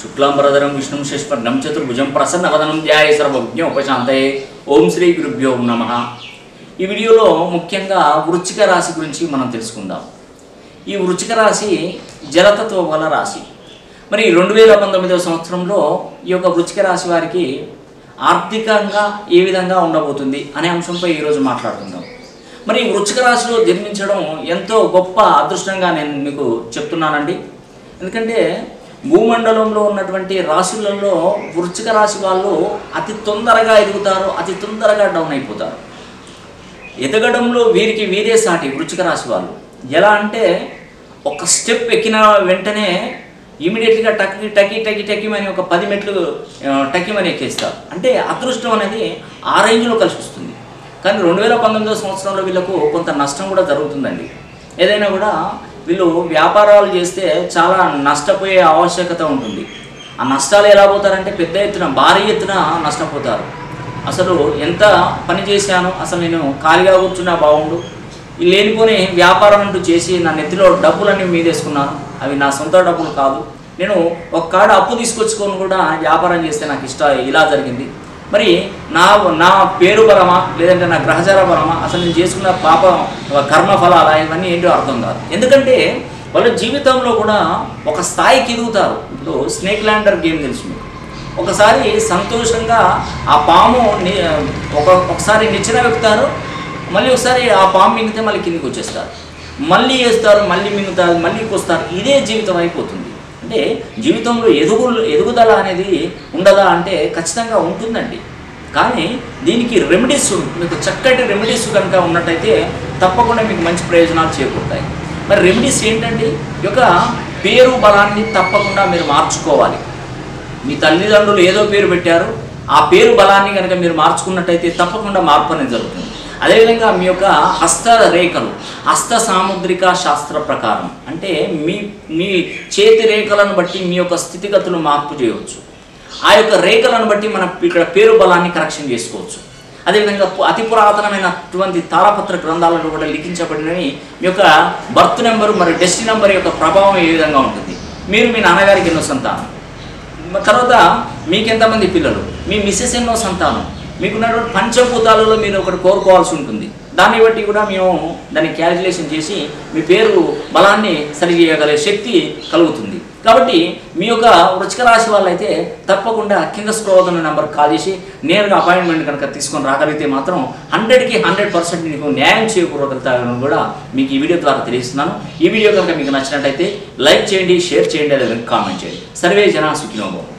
శుక్లాంబరధరం విష్ణుం శశివర్ణం చతుర్భుజం ప్రసన్నవదనం ధ్యాయ సర్వజ్ఞ ఉపశాంతయే. ఓం శ్రీ గురుభ్యో నమ. ఈ వీడియోలో ముఖ్యంగా వృచ్చిక రాశి గురించి మనం తెలుసుకుందాం. ఈ వృచ్చిక రాశి జలతత్వ గల రాశి. మరి రెండు వేల పంతొమ్మిదవ సంవత్సరంలో ఈ యొక్క వృచ్చిక రాశి వారికి ఆర్థికంగా ఏ విధంగా ఉండబోతుంది అనే అంశంపై ఈరోజు మాట్లాడుకుందాం. మరి ఈ వృచ్చిక రాశిలో జన్మించడం ఎంతో గొప్ప అదృష్టంగా నేను మీకు చెప్తున్నానండి. ఎందుకంటే భూమండలంలో ఉన్నటువంటి రాశులలో వృచ్చిక రాశి వాళ్ళు అతి తొందరగా ఎదుగుతారు అతి తొందరగా డౌన్ అయిపోతారు. ఎదగడంలో వీరికి వీరే సాటి వృచ్చిక రాశి వాళ్ళు. ఎలా అంటే ఒక స్టెప్ ఎక్కిన వెంటనే ఇమీడియట్గా టక్కి టకి టకి టకిమని ఒక పది మెట్లు టకిమని ఎక్కేస్తారు. అంటే అదృష్టం అనేది ఆ రేంజ్లో కలిసి వస్తుంది. కానీ రెండు వేల పంతొమ్మిదో సంవత్సరంలో వీళ్ళకు కొంత నష్టం కూడా జరుగుతుందండి. ఏదైనా కూడా వీళ్ళు వ్యాపారాలు చేస్తే చాలా నష్టపోయే ఆవశ్యకత ఉంటుంది. ఆ నష్టాలు ఎలా పోతారంటే పెద్ద ఎత్తున భారీ ఎత్తున నష్టపోతారు. అసలు ఎంత పని చేశాను? అసలు నేను ఖాళీగా కూర్చున్నా బాగుండు లేనిపోని వ్యాపారం అంటూ చేసి నా నెత్తిలో డబ్బులన్నీ మీదేసుకున్నాను. అవి నా సొంత డబ్బులు కాదు. నేను ఒక కాడ అప్పు తీసుకొచ్చుకొని కూడా వ్యాపారం చేస్తే నాకు ఇష్టం ఇలా జరిగింది. మరి నా నా పేరు బలమా లేదంటే నా గ్రహచార బలమా అసలు నేను చేసుకున్న పాప కర్మ ఫలాలా ఇవన్నీ ఏంటో అర్థం కాదు. ఎందుకంటే వాళ్ళ జీవితంలో కూడా ఒక స్థాయికి ఎదుగుతారు. ఇప్పుడు స్నేక్ ల్యాండర్ గేమ్ తెలుసు మీకు. ఒకసారి సంతోషంగా ఆ పాము ఒక ఒకసారి నిచ్చెన వెక్తారు మళ్ళీ ఒకసారి ఆ పాము మింగితే మళ్ళీ కిందికి వచ్చేస్తారు. మళ్ళీ వేస్తారు మళ్ళీ మింగుతారు మళ్ళీ వస్తారు ఇదే జీవితం అయిపోతుంది. అంటే జీవితంలో ఎదుగు ఎదుగుదల అనేది ఉండదా అంటే ఖచ్చితంగా ఉంటుందండి. కానీ దీనికి రెమెడీస్ మీకు చక్కటి రెమెడీస్ కనుక ఉన్నట్టయితే తప్పకుండా మీకు మంచి ప్రయోజనాలు చేకూరుతాయి. మరి రెమెడీస్ ఏంటండి? ఈ యొక్క పేరు బలాన్ని తప్పకుండా మీరు మార్చుకోవాలి. మీ తల్లిదండ్రులు ఏదో పేరు పెట్టారు ఆ పేరు బలాన్ని కనుక మీరు మార్చుకున్నట్టయితే తప్పకుండా మార్పు అనేది జరుగుతుంది. అదేవిధంగా మీ యొక్క హస్త రేఖలు హస్త సాముద్రిక శాస్త్ర ప్రకారం. అంటే మీ మీ చేతి రేఖలను బట్టి మీ యొక్క స్థితిగతులు మార్పు చేయవచ్చు. ఆ యొక్క రేఖలను బట్టి మనం ఇక్కడ పేరు బలాన్ని కరెక్షన్ చేసుకోవచ్చు. అదేవిధంగా అతి పురాతనమైనటువంటి తారపత్ర గ్రంథాలలో కూడా లిఖించబడినవి. మీ యొక్క బర్త్ నెంబరు మరియు డెస్టి నెంబర్ యొక్క ప్రభావం ఏ విధంగా ఉంటుంది? మీరు మీ నాన్నగారికి ఎన్నో సంతానం. తర్వాత తర్వాత మీకెంతమంది పిల్లలు? మీ మిస్సెస్ ఎన్నో సంతానం? మీకున్నటువంటి పంచభూతాలలో మీరు ఒకటి కోరుకోవాల్సి ఉంటుంది. దాన్ని బట్టి కూడా మేము దాన్ని క్యాలిక్యులేషన్ చేసి మీ పేరు బలాన్ని సరిచేయగలిగే శక్తి కలుగుతుంది. కాబట్టి మీ యొక్క వృచ్చిక రాశి వాళ్ళైతే తప్పకుండా కింద స్క్రోదన నెంబర్ కాల్ చేసి నేరుగా అపాయింట్మెంట్ కనుక తీసుకొని రాగలిగితే మాత్రం హండ్రెడ్కి హండ్రెడ్ పర్సెంట్ మీకు న్యాయం చేకూరగలుగుతారని కూడా మీకు ఈ వీడియో ద్వారా తెలియజేస్తున్నాను. ఈ వీడియో కనుక మీకు నచ్చినట్టయితే లైక్ చేయండి షేర్ చేయండి అదే కామెంట్ చేయండి. సర్వే జన సుఖినోభవం